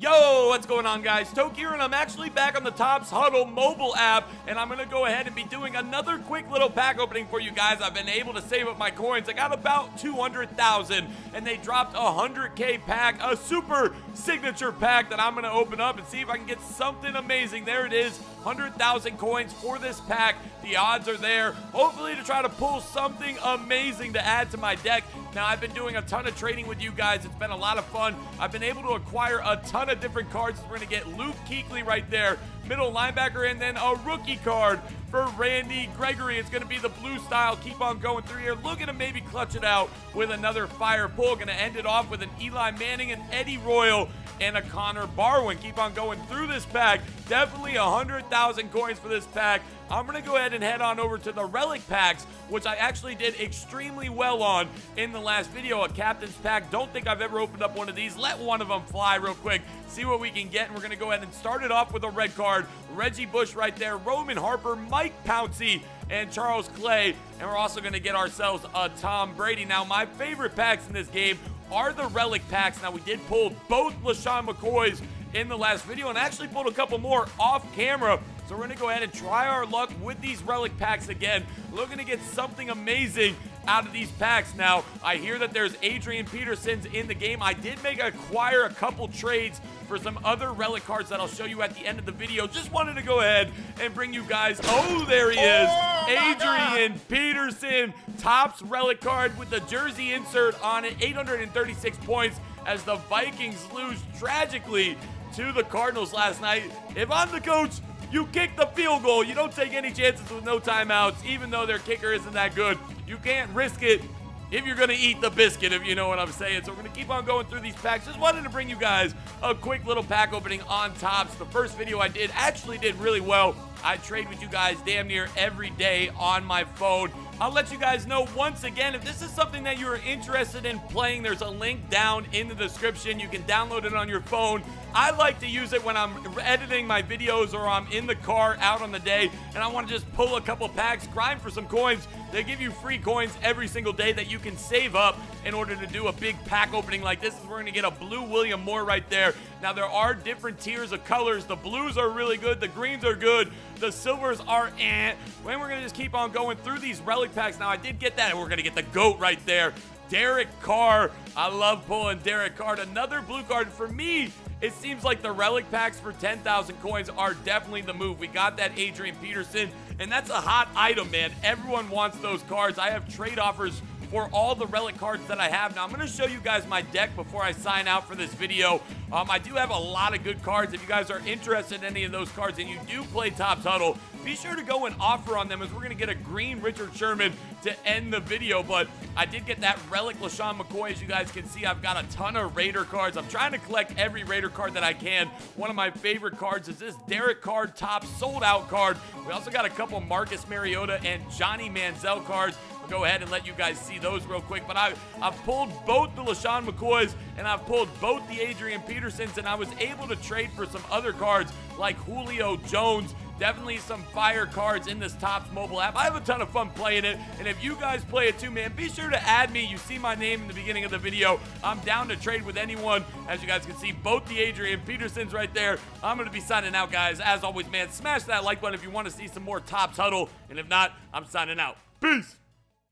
Yo, what's going on guys? Toke here and I'm actually back on the Topps Huddle mobile app and I'm to go ahead and be doing another quick little pack opening for you guys. I've been able to save up my coins. I got about 200,000 and they dropped a 100k pack, a super signature pack that I'm to open up and see if I can get something amazing. There it is, 100,000 coins for this pack. The odds are there. Hopefully to try to pull something amazing to add to my deck. Now I've been doing a ton of trading with you guys. It's been a lot of fun. I've been able to acquire a ton of different cards. We're going to get Luke Kuechly right there, middle linebacker, and then a rookie card for Randy Gregory. It's going to be the blue style. Keep on going through here. Looking to maybe clutch it out with another fire pull. Going to end it off with an Eli Manning and Eddie Royal and a Connor Barwin. Keep on going through this pack. Definitely 100,000 coins for this pack. I'm going to go ahead and head on over to the relic packs, which I actually did extremely well on in the last video. A captain's pack. Don't think I've ever opened up one of these. Let one of them fly real quick. See what we can get. And we're going to go ahead and start it off with a red card. Reggie Bush right there. Roman Harper, Mike Pouncey, and Charles Clay. And we're also going to get ourselves a Tom Brady. Now, my favorite packs in this game are the relic packs. Now, we did pull both LeSean McCoys in the last video and actually pulled a couple more off camera. So we're going to go ahead and try our luck with these relic packs again. Looking to get something amazing out of these packs. Now, I hear that there's Adrian Peterson's in the game. I did make acquire a couple trades for some other relic cards that I'll show you at the end of the video. Just wanted to go ahead and bring you guys. Oh, there he is. Oh, Adrian Peterson, Topps relic card with the jersey insert on it. 836 points as the Vikings lose tragically to the Cardinals last night. If I'm the coach, you kick the field goal. You don't take any chances with no timeouts, even though their kicker isn't that good. You can't risk it if you're going to eat the biscuit, if you know what I'm saying. So we're going to keep on going through these packs. Just wanted to bring you guys a quick little pack opening on Topps. The first video I did actually did really well. I trade with you guys damn near every day on my phone. I'll let you guys know once again, if this is something that you're interested in playing, there's a link down in the description. You can download it on your phone. I like to use it when I'm editing my videos or I'm in the car out on the day and I want to just pull a couple packs, grind for some coins. They give you free coins every single day that you can save up in order to do a big pack opening like this. We're going to get a blue William Moore right there. Now, there are different tiers of colors. The blues are really good. The greens are good. The silvers are eh. When we're going to just keep on going through these relic packs. Now, I did get that. We're going to get the GOAT right there. Derek Carr. I love pulling Derek Carr. Another blue card for me. It seems like the relic packs for 10,000 coins are definitely the move. We got that Adrian Peterson, and that's a hot item, man. Everyone wants those cards. I have trade offers for all the relic cards that I have. Now, I'm going to show you guys my deck before I sign out for this video. Um, I do have a lot of good cards. If you guys are interested in any of those cards and you do play Topps Huddle, be sure to go and offer on them as we're going to get a green Richard Sherman to end the video. But I did get that relic LeSean McCoy. As you guys can see, I've got a ton of Raider cards. I'm trying to collect every Raider card that I can. One of my favorite cards is this Derek Carr top sold out card. We also got a couple Marcus Mariota and Johnny Manziel cards go ahead and let you guys see those real quick. But I, I've pulled both the LeSean McCoys and I've pulled both the Adrian Petersons, and I was able to trade for some other cards like Julio Jones. Definitely some fire cards in this Topps mobile app. I have a ton of fun playing it, and if you guys play it too, man, be sure to add me. You see my name in the beginning of the video. I'm down to trade with anyone. As you guys can see, both the Adrian Petersons right there. I'm going to be signing out, guys. As always, man, smash that like button if you want to see some more Topps Huddle, and if not, I'm signing out. Peace!